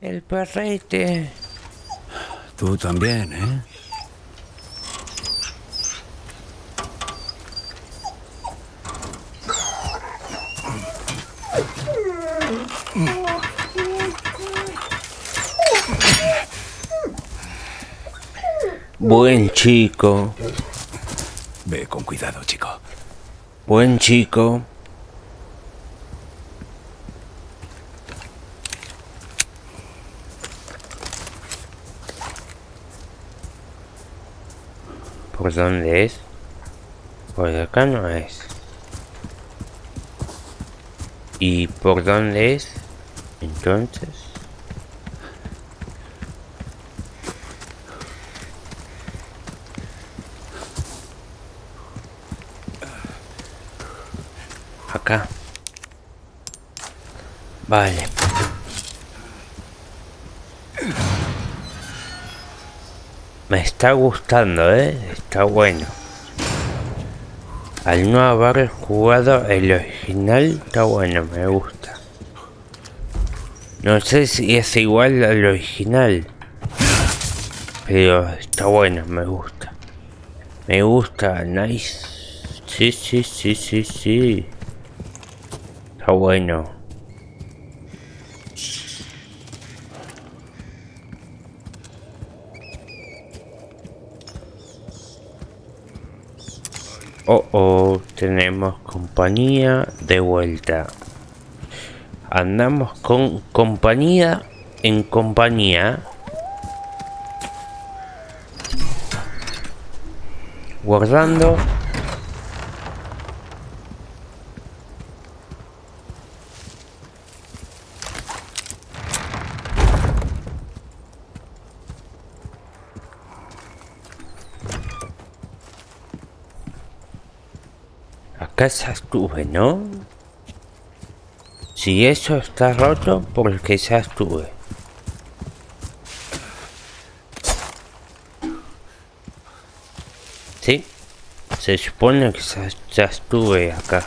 El perrete. Tú también, ¿eh? Buen chico. Ve con cuidado, chico. Buen chico. ¿Por dónde es? Por acá no es. ¿Y por dónde es? Entonces... Acá. Vale. Me está gustando, ¿eh? Está bueno. Al no haber jugado el original, está bueno, me gusta. No sé si es igual al original. Pero está bueno, me gusta. Me gusta, nice. Sí, sí, sí, sí, sí. Está bueno. Oh, oh, tenemos compañía de vuelta. Andamos con compañía en compañía. Guardando. Estuve, ¿no? Si eso está roto, porque ya estuve. Sí, se supone que ya estuve acá.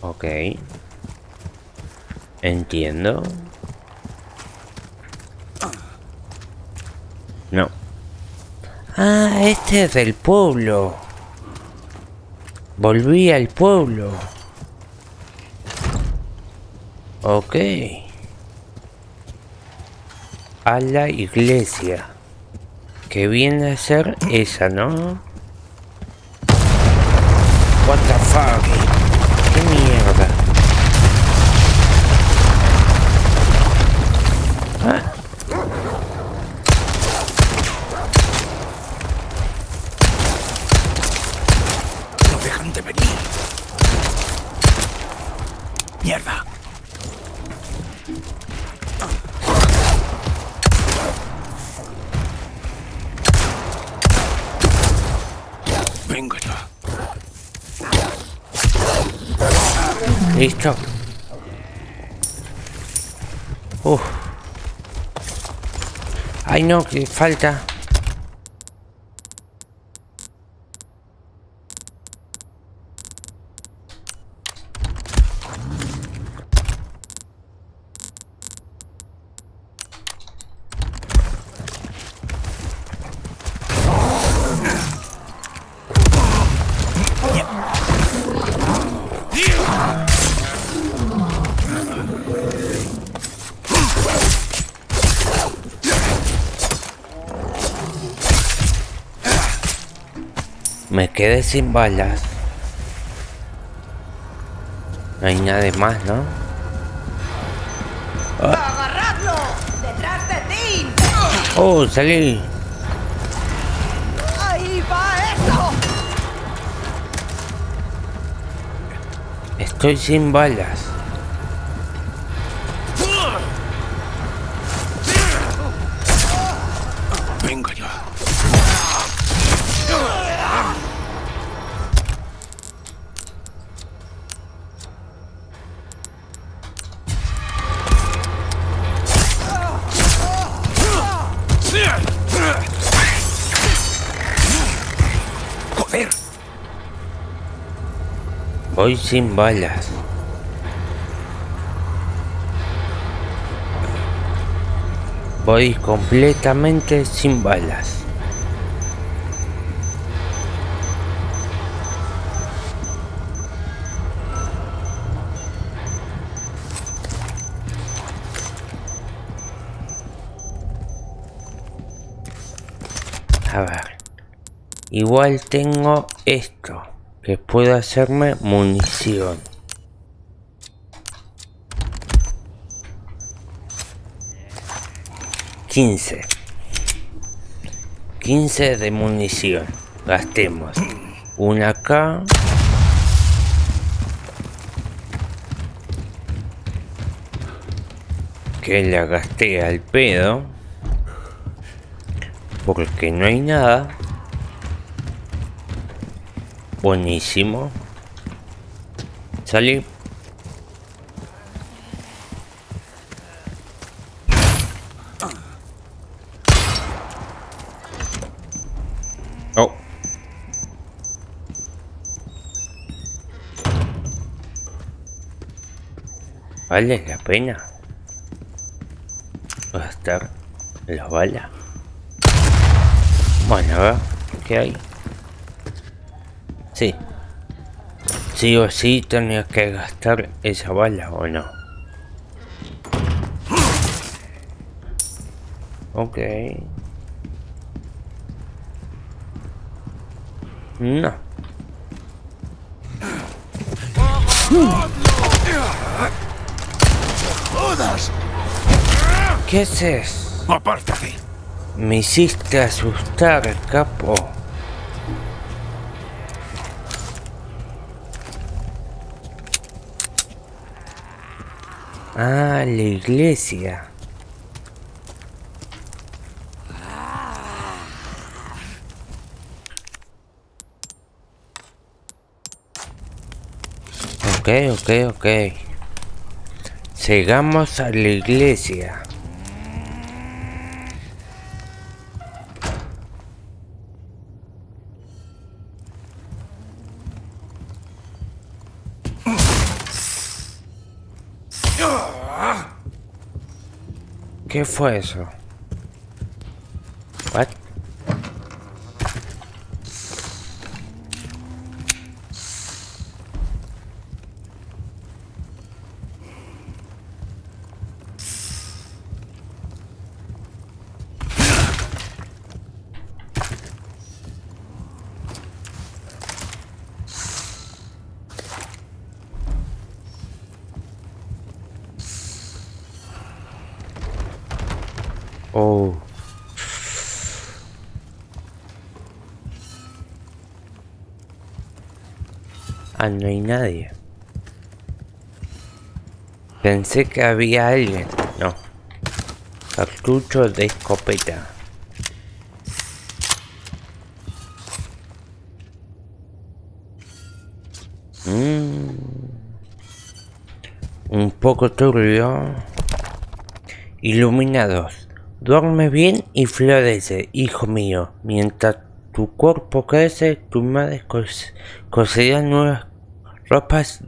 Ok. Entiendo. No. Ah, este es del pueblo. Volví al pueblo. Ok. A la iglesia. Que viene a ser esa, ¿no? Listo. Uf. Ay no, que falta. Quedé sin balas. No hay nada más, ¿no? ¡Agarradlo! ¡Detrás de ti! Oh, salí. ¡Ahí va eso! Estoy sin balas. Sin balas. Voy completamente sin balas. A ver. Igual tengo esto. Que puede hacerme munición. Quince. Quince de munición. Gastemos. Una acá. Que la gasté al pedo. Porque no hay nada. Buenísimo. Salí. Oh. ¿Vale la pena gastar las balas? Bueno, a ver, ¿qué hay? Sí. Sí o sí tenía que gastar esa bala o no. Ok. No. ¡Jodas! ¿Qué es eso? ¡Apártate! Me hiciste asustar, capo. Ah, la iglesia. Ok, ok, ok. Llegamos a la iglesia. ¿Qué fue eso? Ah, no hay nadie. Pensé que había alguien. No. Cartucho de escopeta. Mm. Un poco turbio. Iluminados. Duerme bien y florece, hijo mío. Mientras tu cuerpo crece, tu madre cos coserá nuevas ropas.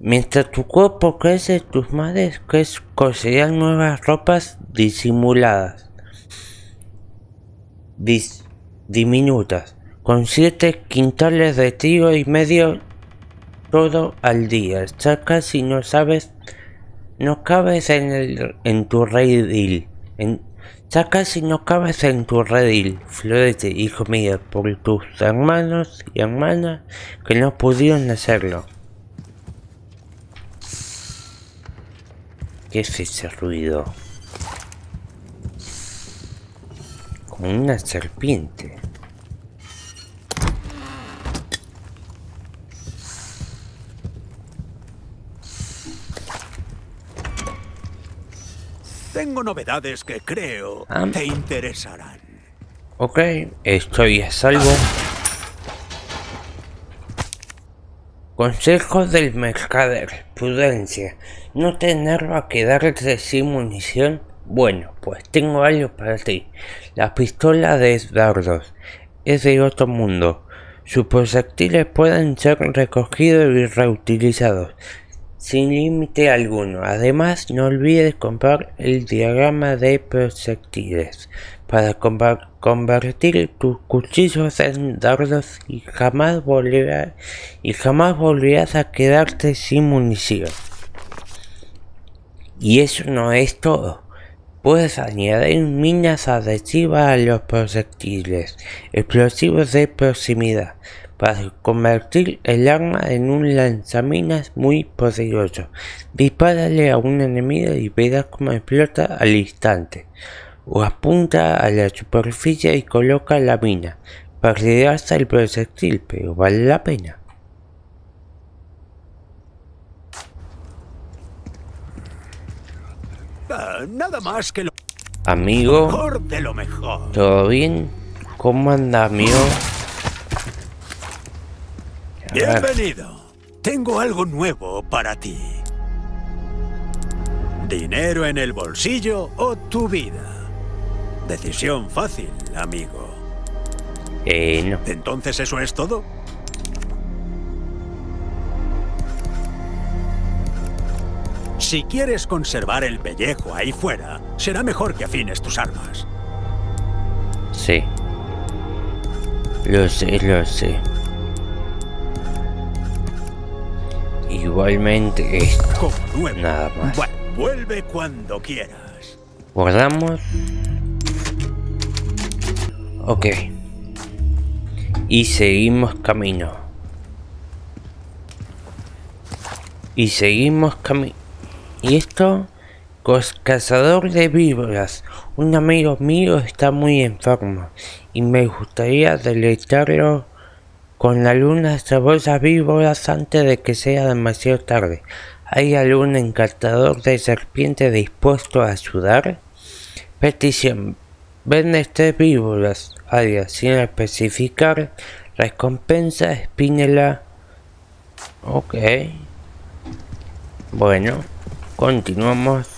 Mientras tu cuerpo crece, tus madres coserán nuevas ropas disimuladas. Dis diminutas. Con siete quintales de trigo y medio todo al día. Ya casi no sabes, no cabes en, el, en tu redil. En, ya casi no cabes en tu redil, florece, hijo mío, por tus hermanos y hermanas que no pudieron hacerlo. ¿Qué es ese ruido? Como una serpiente. Tengo novedades que creo Ah. te interesarán. Ok, estoy a salvo. Consejo del mercader. Prudencia. ¿No te enerva quedarte sin munición? Bueno, pues tengo algo para ti. La pistola de dardos. Es de otro mundo. sus proyectiles pueden ser recogidos y reutilizados sin límite alguno. Además, no olvides comprar el diagrama de proyectiles para convertir tus cuchillos en dardos y jamás, volverás, y jamás volverás a quedarte sin munición. Y eso no es todo. Puedes añadir minas adhesivas a los proyectiles, explosivos de proximidad, para convertir el arma en un lanzaminas muy poderoso. Dispárale a un enemigo y verás cómo explota al instante. O apunta a la superficie y coloca la mina. Perderás el proyectil, pero vale la pena. Ah, nada más que lo Amigo, mejor de lo mejor. ¿todo bien? ¿Cómo anda, amigo? Bienvenido. Tengo algo nuevo para ti. Dinero en el bolsillo o tu vida. Decisión fácil, amigo. eh, no. ¿Entonces eso es todo? Si quieres conservar el pellejo ahí fuera, será mejor que afines tus armas. Sí. Lo sé, lo sé. Igualmente esto. Nada más. Bueno, vuelve cuando quieras. Guardamos. Ok. Y seguimos camino. Y seguimos camino. ¿Y esto? Cazador de víboras. Un amigo mío está muy enfermo. Y me gustaría deleitarlo con algunas sabrosas víboras antes de que sea demasiado tarde. ¿Hay algún encantador de serpiente dispuesto a ayudar? Petición. Vende tres víboras, alias, sin especificar. Recompensa espínela. Ok. Bueno, continuamos.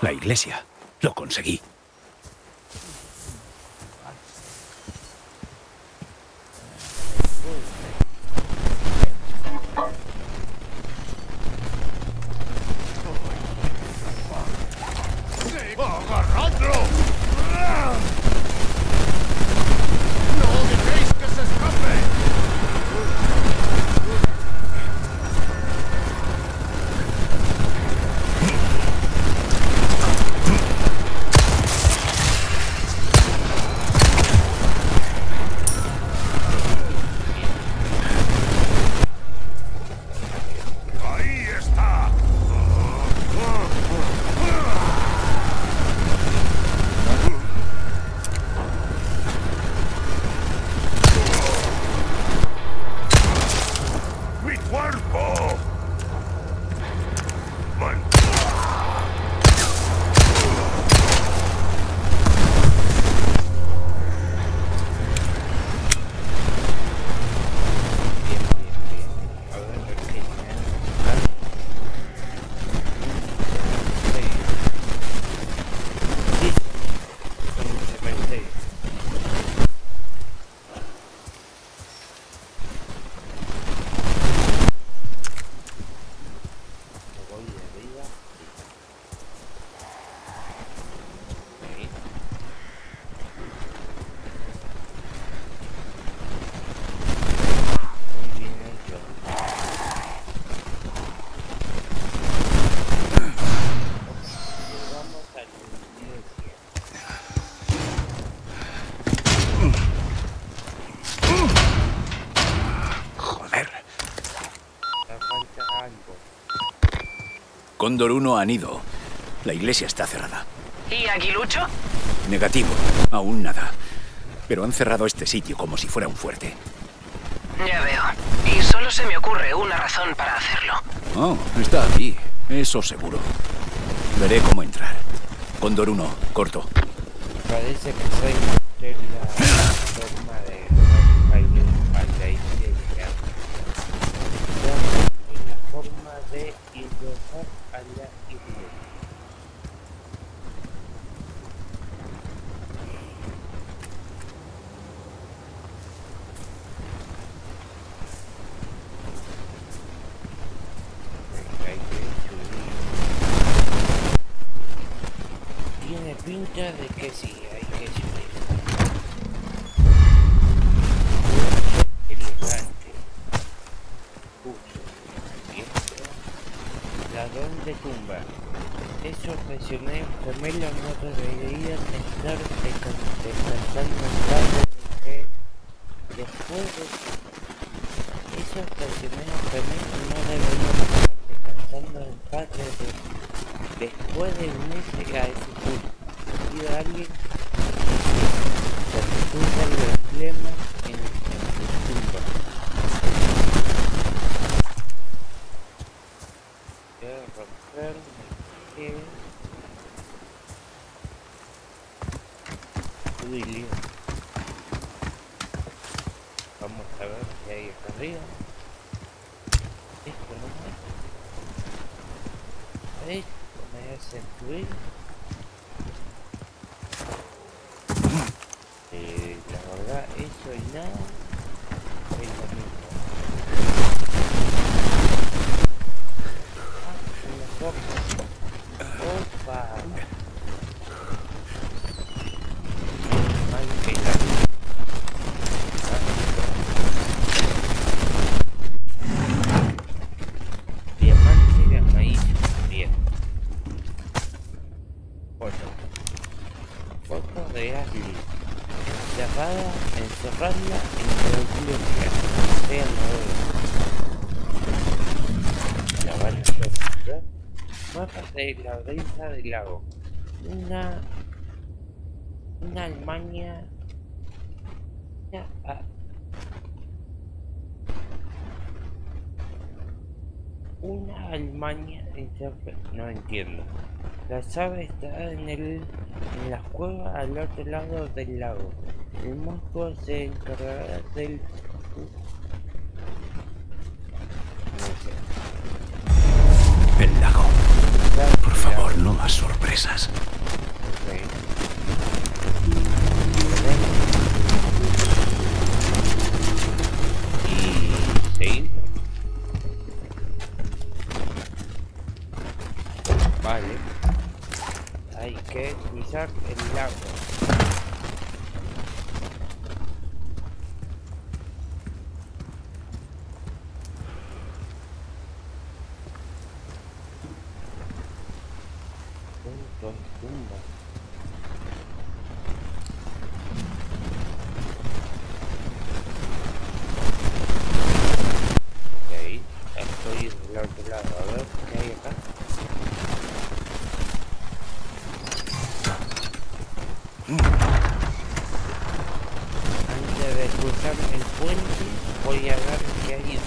La iglesia. Lo conseguí. Cóndor 1 han ido. La iglesia está cerrada. ¿Y Aguilucho? Negativo, aún nada. Pero han cerrado este sitio como si fuera un fuerte. Ya veo. Y solo se me ocurre una razón para hacerlo. Oh, está aquí. Eso seguro. Veré cómo entrar. Cóndor 1, corto. Parece que soy de la forma de forma de and the ETA. la del Lago. Una. Una Alemania. Una, una Alemania no entiendo. La llave está en, el, en la cueva al otro lado del lago. El monstruo se encargará del Por favor, no más sorpresas. cruzar el puente voy a ver qué hay de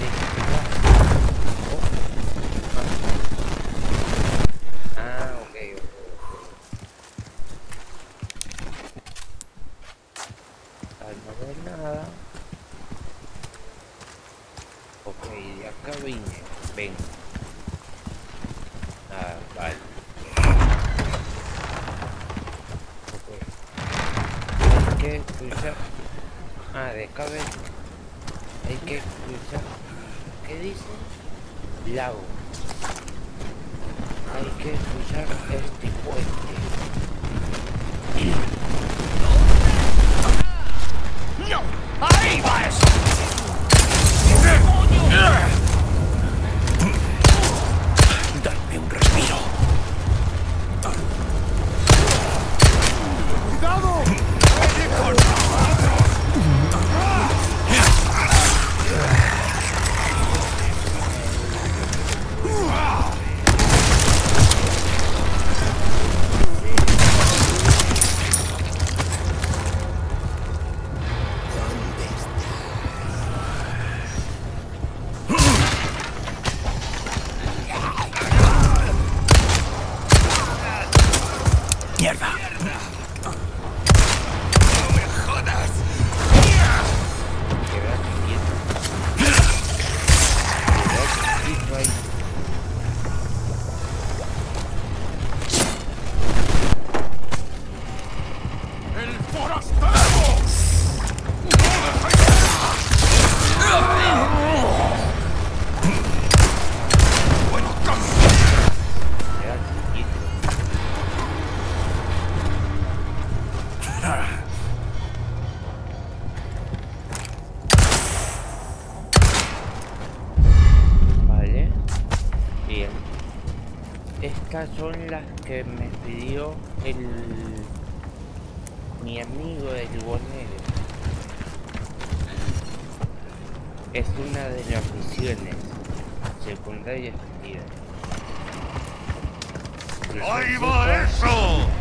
Son las que me pidió el mi amigo del Bonero. Es una de las misiones secundarias que tiene. ¡Ahí va eso!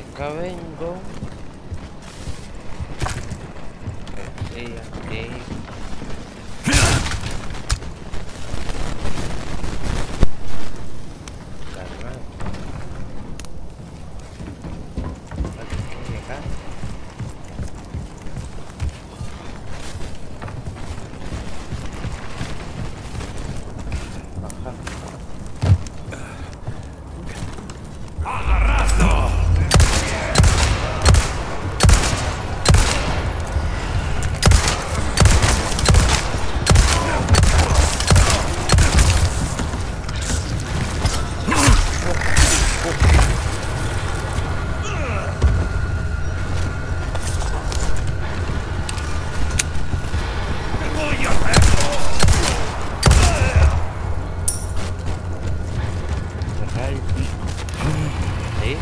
Acá vengo. Eh, aquí. Calma. Aquí, acá. Baja. Cerrar el pico. ¿Sí?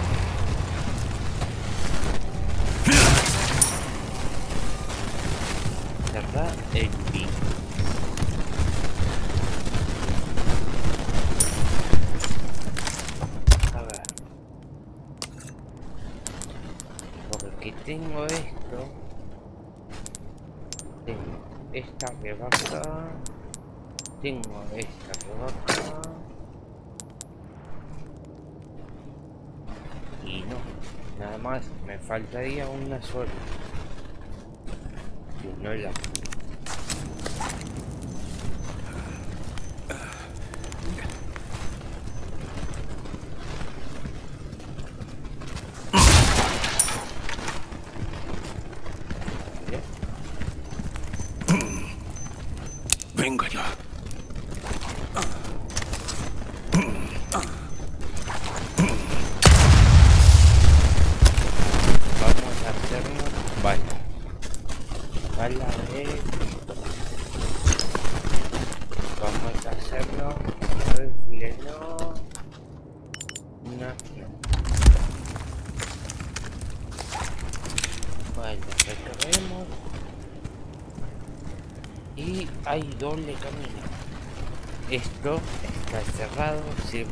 Cerrar el pico. A ver. Porque tengo esto. Tengo esta rebaja. Tengo esta rebaja. Y no, nada más, me faltaría una sola. Y no la... Vale. Venga ya. Vamos a hacerlo. Vale. Vale, a ver. Vamos a hacerlo. Rifle no. No, no. Vale, recorremos. Y hay doble camino. Esto está cerrado 100%.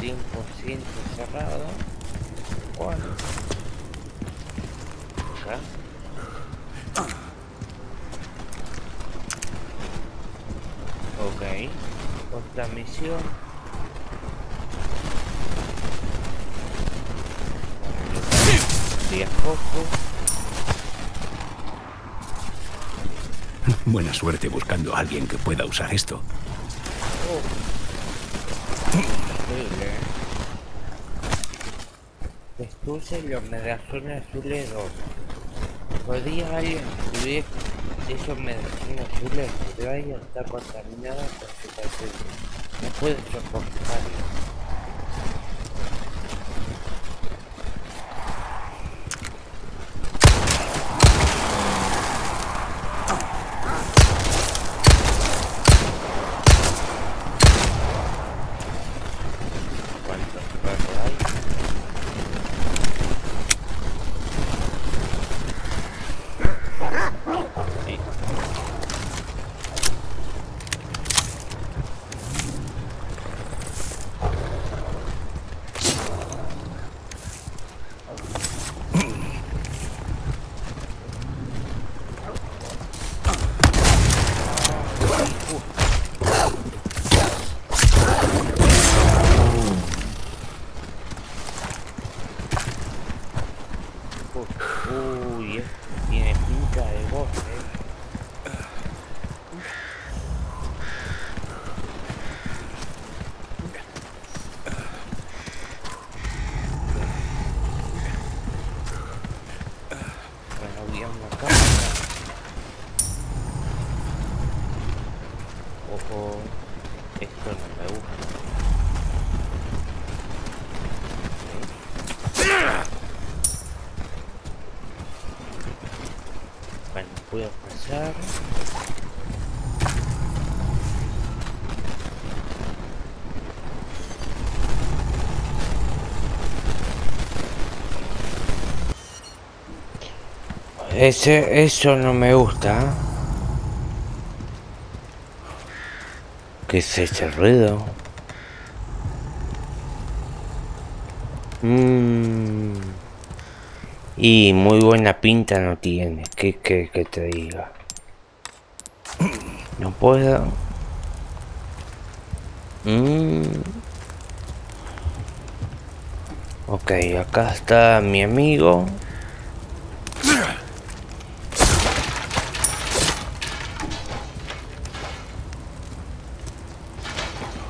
100% cerrado. ¿Cuál? Acá. Ok. Otra misión. De a poco. Buena suerte buscando a alguien que pueda usar esto. Destruye los megazones azules 2. ¿Podría alguien destruir esos megazones azules? Ahí está contaminada por su presencia. No puede soportarlo. oh, oh. Esto no me gusta. Bueno, puedo pasar. Ese, eso no me gusta. ¿Qué es ese ruido? Mm. Y muy buena pinta no tiene. ¿Qué que te diga? No puedo. Mm. Ok, acá está mi amigo.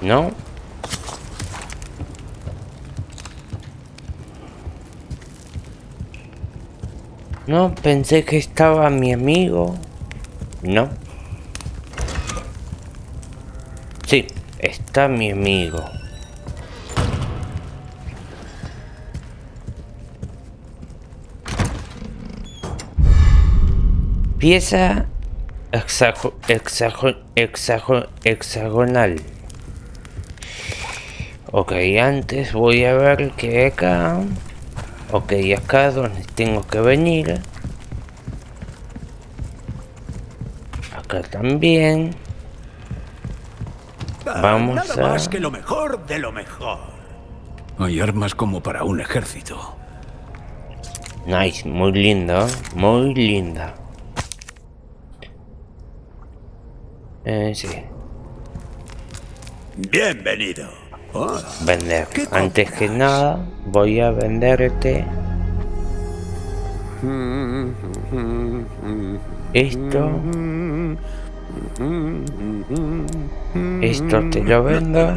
¿No? No, pensé que estaba mi amigo. No. Sí, está mi amigo. Pieza hexago- hexago- hexago- hexagonal. Ok, antes voy a ver que acá... Ok, acá donde tengo que venir. Acá también. Vamos Nada a- más que lo mejor de lo mejor. Hay armas como para un ejército. Nice, muy lindo, muy linda. Eh, sí, Bienvenido. Vender. ¿Qué Antes que nada, voy a venderte esto. Esto te lo vendo.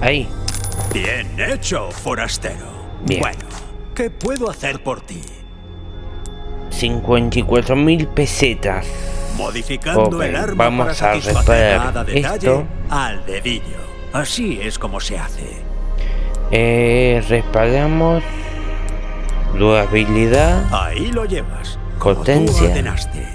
Ahí, Bien hecho, forastero. Bien. Bueno, ¿qué puedo hacer por ti? 54 mil pesetas. Modificando Ok, el arma vamos para a reparar esto. al dedillo. Así es como se hace. Eh, reparamos durabilidad. Ahí lo llevas. como tú Potencia. ordenaste.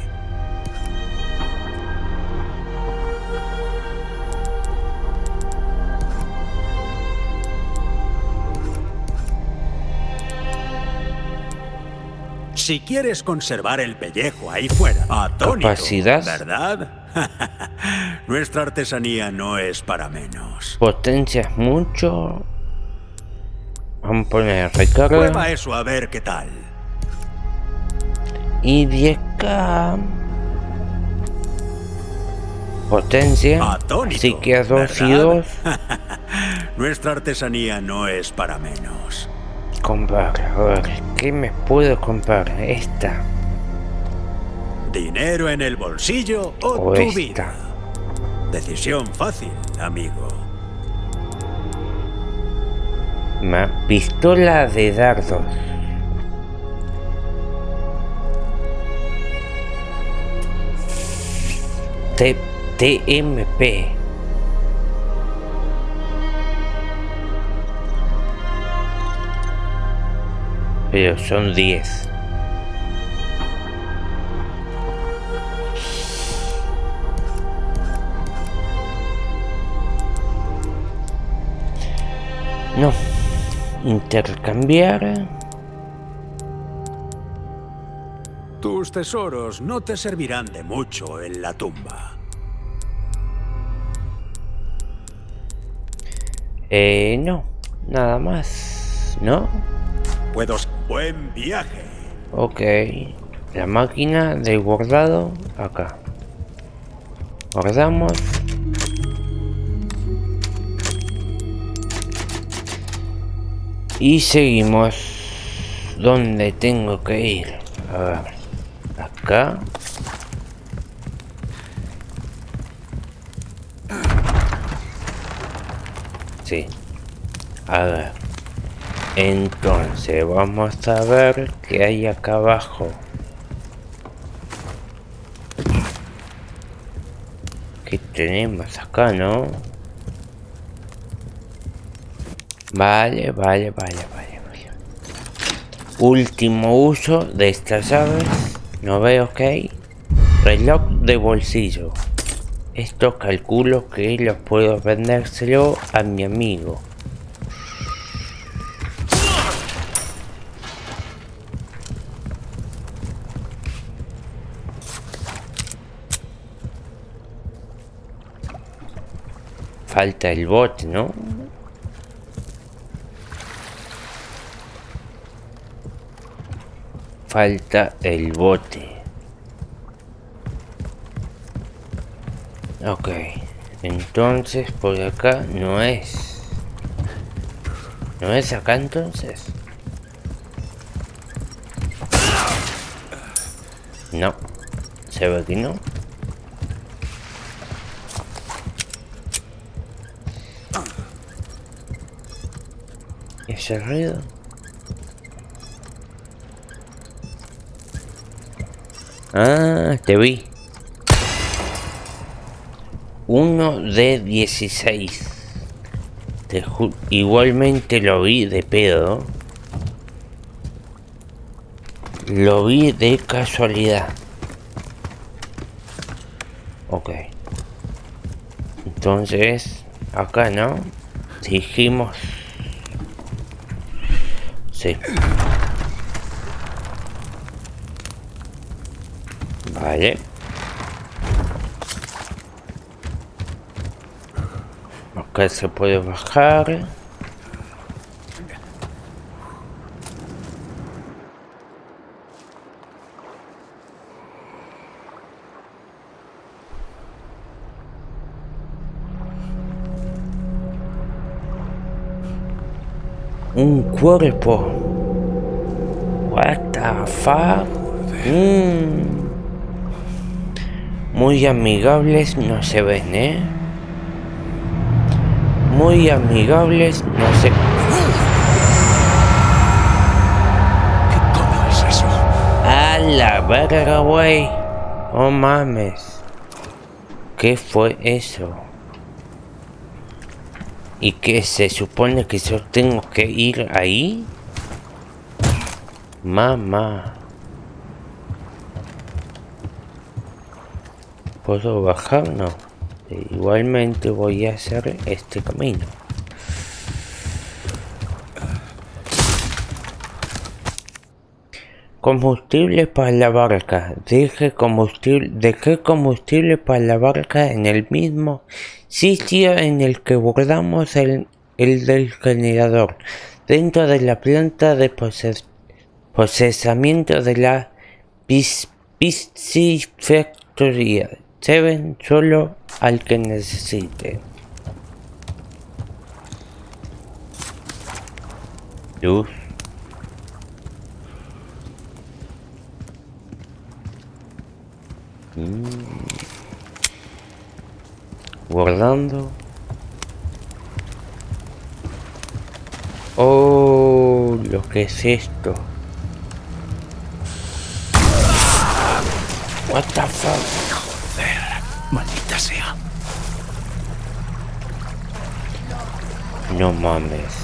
Si quieres conservar el pellejo ahí fuera, atónito, Capacidad. ¿verdad? Nuestra artesanía no es para menos. Potencia es mucho. Vamos a poner recarga. Prueba eso a ver qué tal. Y 10k. Potencia. Atónito, Así que a 2 y ¿verdad? 2. Nuestra artesanía no es para menos. Comprar. A ver, ¿qué me puedo comprar? Esta. ¿Dinero en el bolsillo o, O tu esta. vida? Decisión fácil, amigo. Ma- pistola de dardos. T TMP. Pero son 10. No. Intercambiar. Tus tesoros no te servirán de mucho en la tumba. Eh, no. Nada más. ¿No? Buen viaje. Ok. La máquina de guardado acá. Guardamos. Y seguimos. ¿Dónde tengo que ir? A ver. Acá. Sí. A ver. Entonces vamos a ver qué hay acá abajo. ¿Qué tenemos acá, no? Vale, vale, vale, vale, vale. Último uso de estas llaves. No veo que hay. Reloj de bolsillo. Esto calculo que lo puedo vendérselo a mi amigo. Falta el bot, ¿no? Falta el bote. Ok. Entonces por acá no es. ¿No es acá entonces? No. Se ve que no. Ese ruido? Ah, te vi. Uno de 16. Te igualmente lo vi de pedo. Lo vi de casualidad. Ok. Entonces, acá no. Dijimos Sí. Vale. Acá se puede bajar. Cuerpo. What the fuck? Mm. Muy amigables no se ven, ¿eh? Muy amigables no se... ¿Qué coño es eso? A la verga, güey. Oh mames. ¿Qué fue eso? ¿Y que se supone que yo tengo que ir ahí? Mamá. ¿Puedo bajar? No. Igualmente voy a hacer este camino. Combustible para la barca. Deje combustible, dejé combustible para la barca en el mismo sitio en el que guardamos el, del generador, dentro de la planta de procesamiento de la piscifactoría. Se ven solo al que necesite. Luz. Mm guardando. Oh, lo que es esto. What the fuck? Joder, maldita sea. No mames.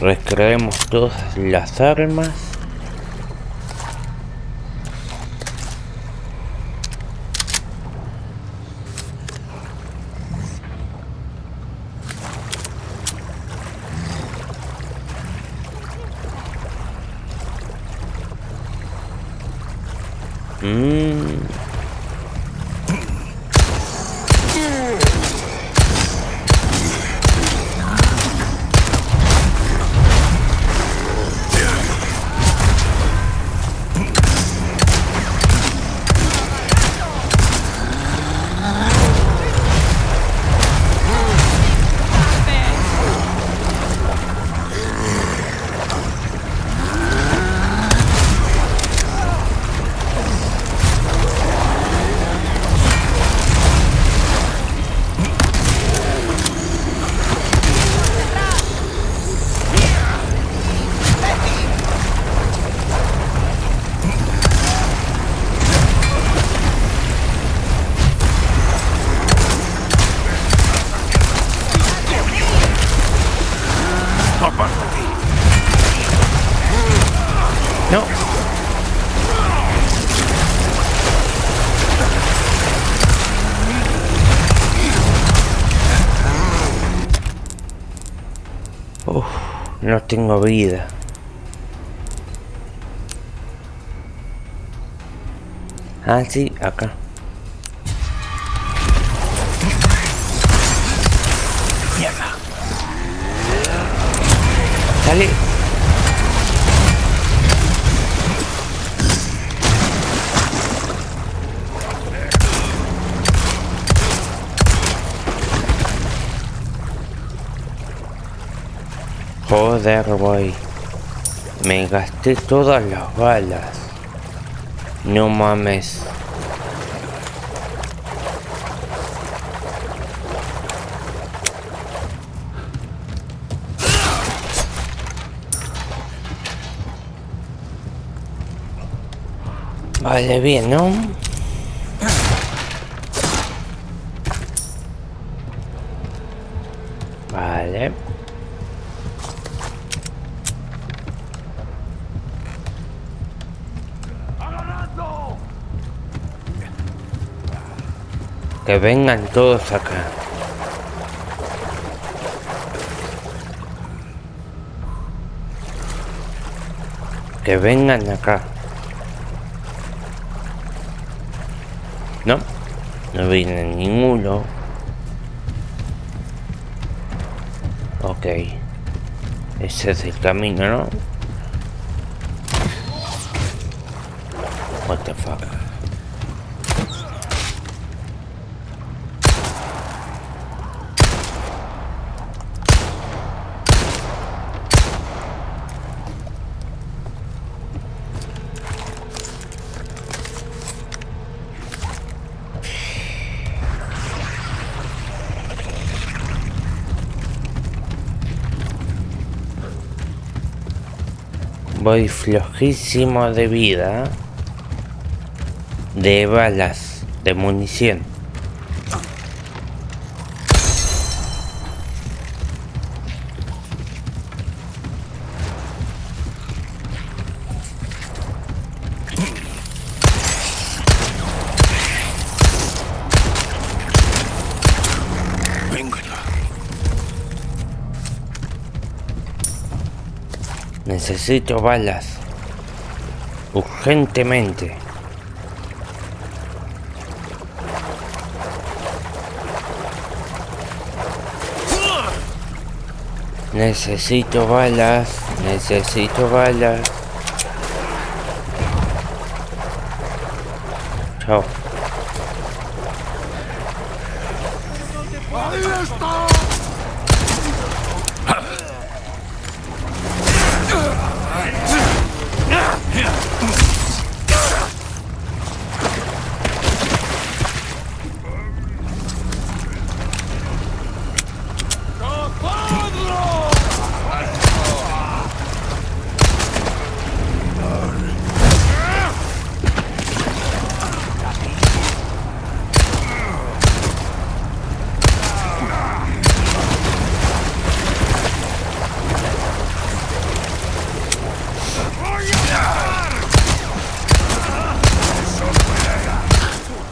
Recreemos todas las armas. No tengo vida. Ah, sí, acá. Joder, boy. Me gasté todas las balas. No mames. Vale, bien, ¿no? Vale. Que vengan todos acá. Que vengan acá. No, no viene ninguno. Ok. Ese es el camino, ¿no? What the fuck? Voy flojísimo de vida. De balas, de munición. Necesito balas. Urgentemente. Necesito balas. Necesito balas. Chao.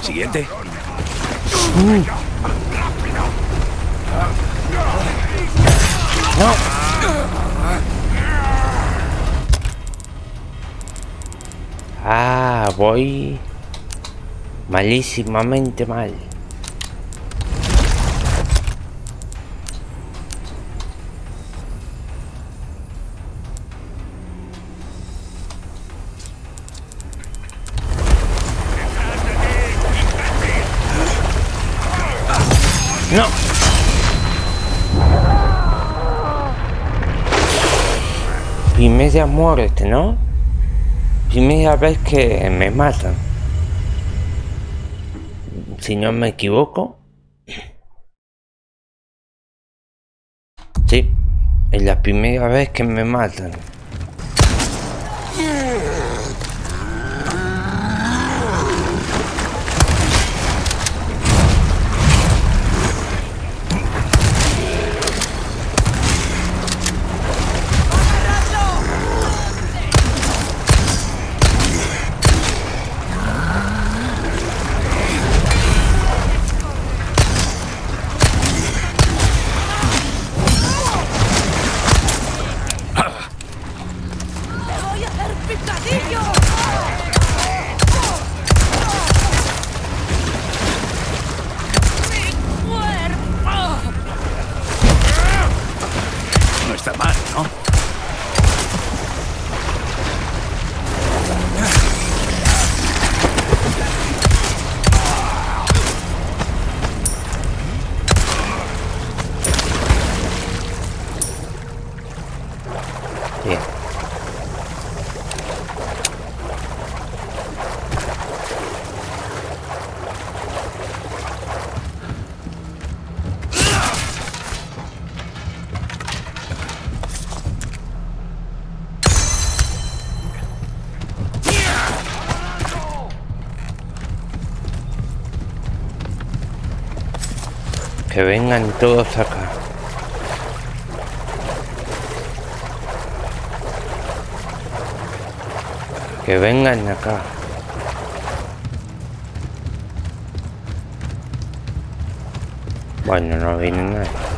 Siguiente. Ah, voy malísimamente mal. Primera muerte, ¿no? Primera vez que me matan. Si no me equivoco. Sí, es la primera vez que me matan. Que vengan todos acá. Que vengan acá. Bueno, no viene nadie.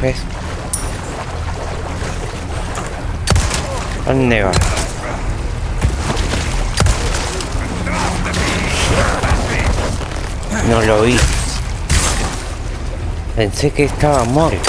¿Ves? ¿Dónde va? No lo vi. Pensé que estaba muerto.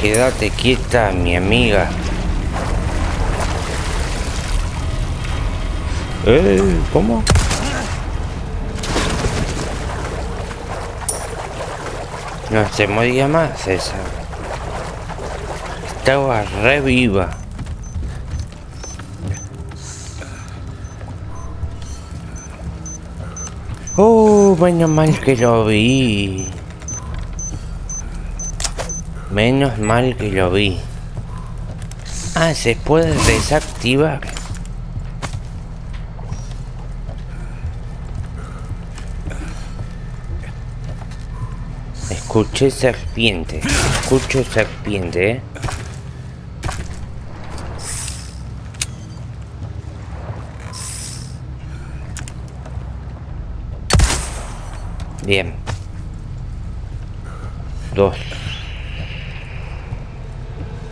Quédate quieta, mi amiga. Eh, ¿cómo? No se moría más esa. Estaba re menos mal que lo vi. Menos mal que lo vi. Ah, se puede desactivar. Escuché serpiente. Escucho serpiente, eh. Bien. Dos.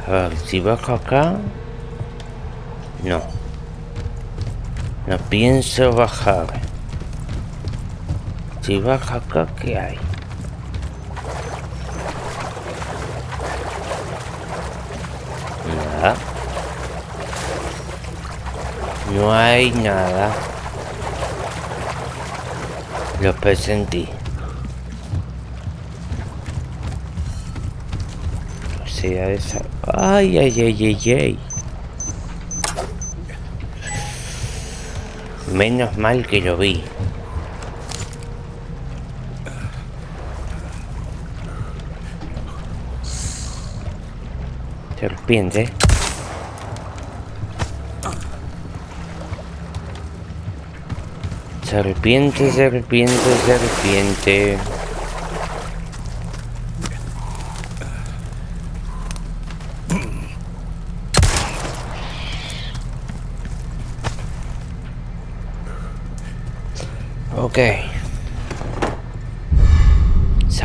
A ver, si bajo acá... No. No pienso bajar. Si bajo acá, ¿qué hay? Nada. No hay nada. Lo presentí. Esa... Ay, ay, ay, ay, ay. Menos mal que lo vi. Serpiente. Serpiente, serpiente, serpiente. Ok.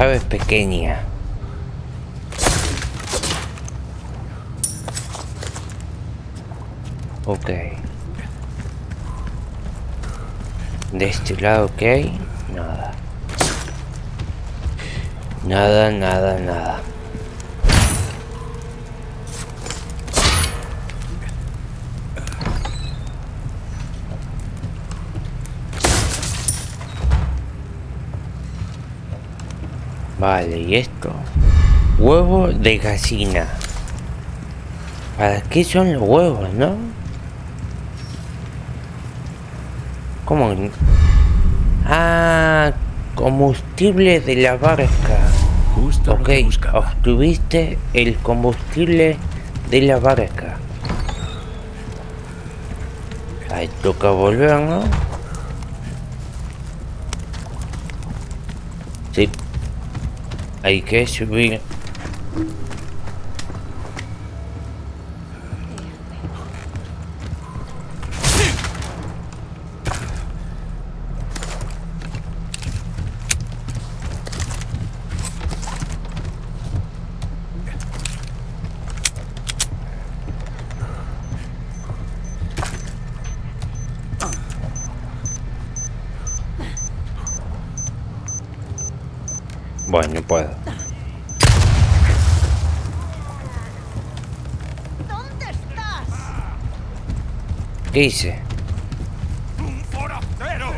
Pequeña. Ok. De este lado, ¿qué hay? Nada. Nada, nada, nada. Vale, ¿y esto? Huevo de gallina. ¿Para qué son los huevos, no? ¿Cómo? Ah, combustible de la barca. Justo Ok, obtuviste el combustible de la barca. Ahí toca volver, ¿no? Sí. Hay que subir. Bueno, no puedo. ¿Dónde estás? ¿Qué hice? ¡Un forastero!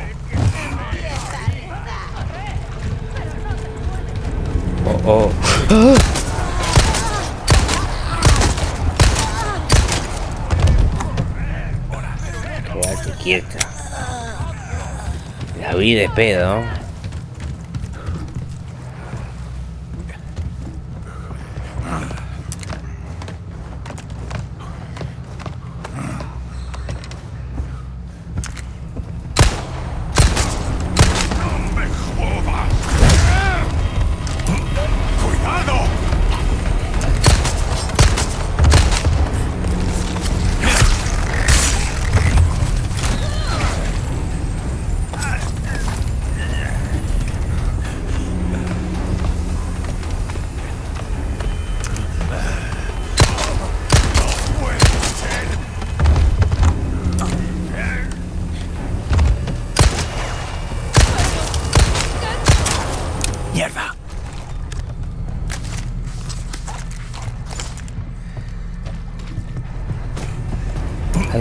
Oh, oh. Quédate quieta. La vi de pedo. ¡No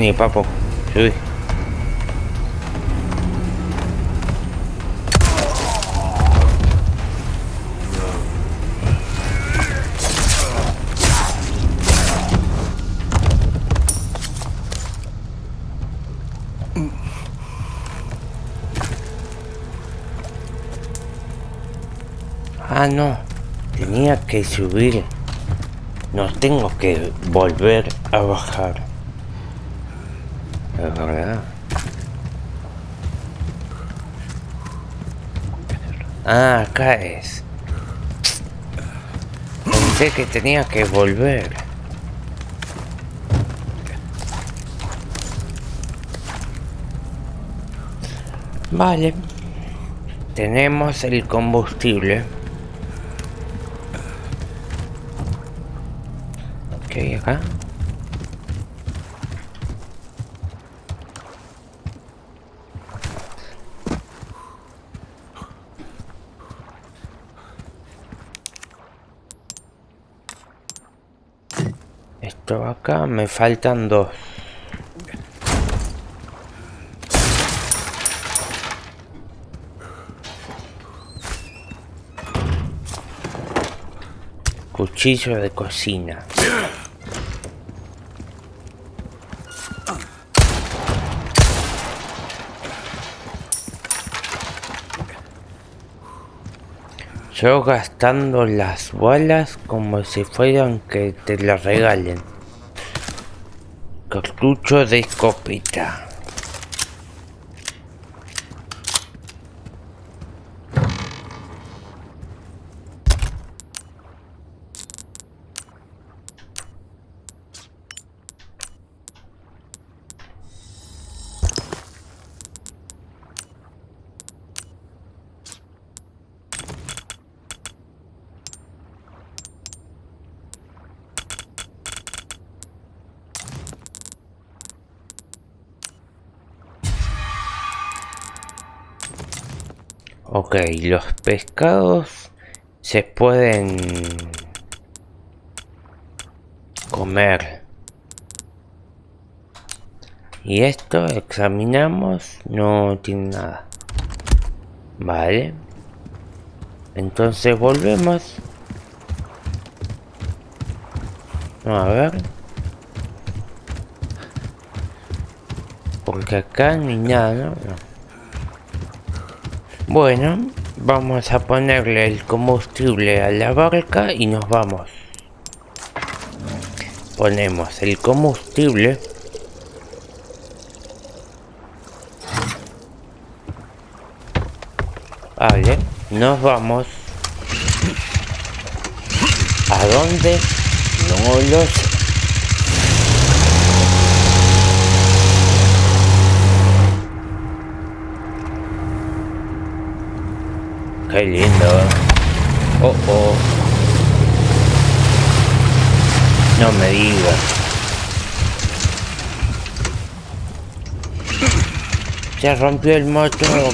Dani, papo. Subí. Ah, no. Tenía que subir. No tengo que volver a bajar. Es verdad. Ah, acá es. Pensé que tenía que volver. Vale. Tenemos el combustible. Ok, acá. Esto acá me faltan dos. Cuchillo de cocina. Yo gastando las balas como si fueran que te las regalen. Cartucho de escopeta. Ok, los pescados se pueden comer. Y esto examinamos, no tiene nada. Vale. Entonces volvemos. A ver. Porque acá ni nada, ¿no? Bueno, vamos a ponerle el combustible a la barca y nos vamos. Ponemos el combustible. Vale, nos vamos. ¿A dónde? No lo sé. Qué lindo. Oh, oh. No me digas. Se rompió el motor.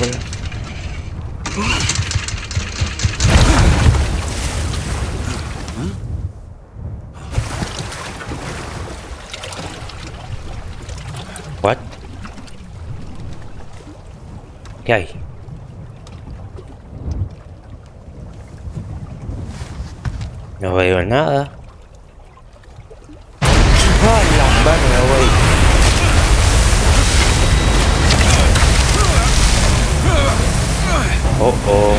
¿Qué hay? No veo nada. ¡Ah, la verga, güey! Oh, oh.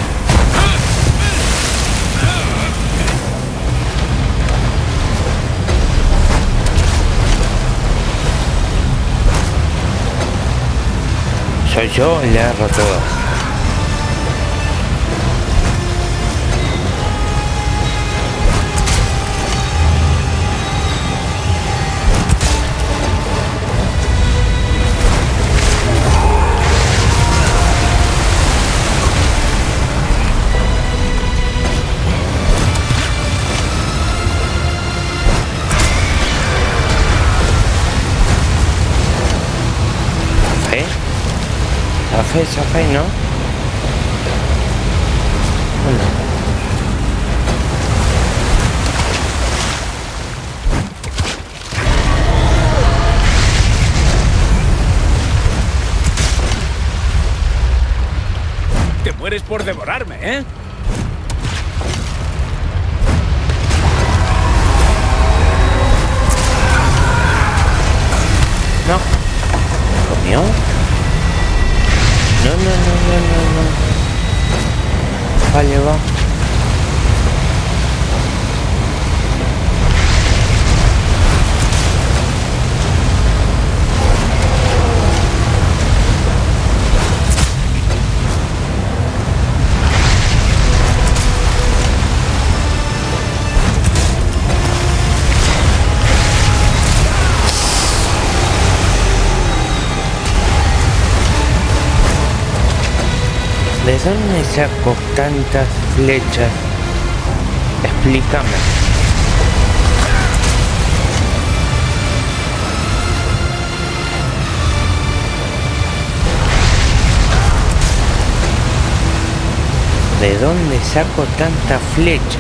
Soy yo, le agarro todas. ¿Café, café, no? Bueno. Te mueres por devorarme, ¿eh? Vale, va. ¿De dónde saco tantas flechas? Explícame. ¿De dónde saco tanta flecha?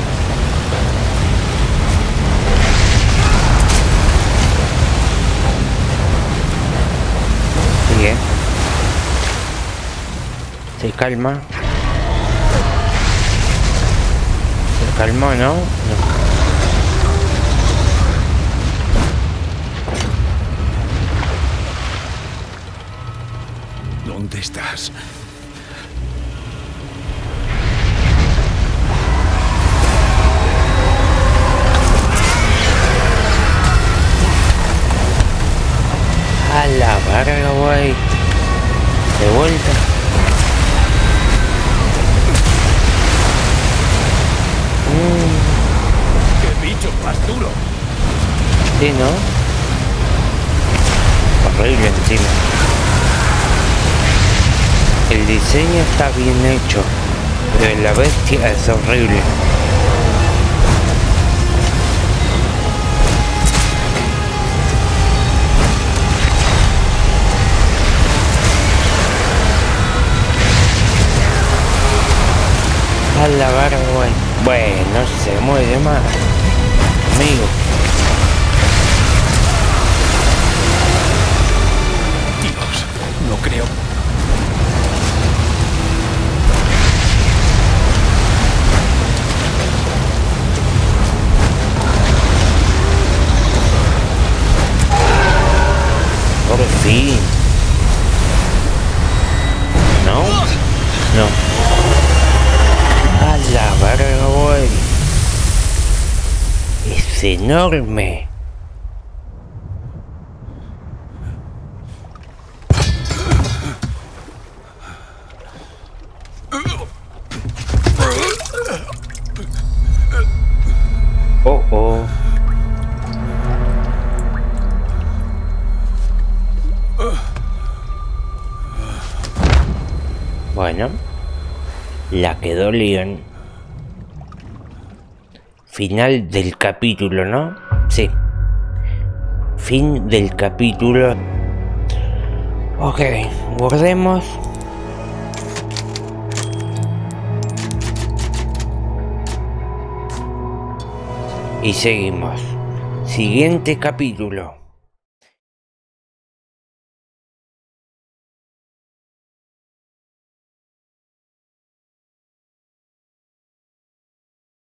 Bien. Se calma. Se calmó, ¿no? No. ¿Dónde estás? A la verga, güey. De vuelta. ¡Qué bicho más duro! Sí, ¿no? Horrible encima. El diseño está bien hecho, pero la bestia es horrible. la barra, bueno. Bueno, se mueve más. Amigo. Dios, no creo. Por fin. ¿No? No. A la verga, güey. Es enorme. Oh, oh. Bueno, la quedó Leon. Final del capítulo, ¿no? Sí. Fin del capítulo. Ok, guardemos. Y seguimos. Siguiente capítulo.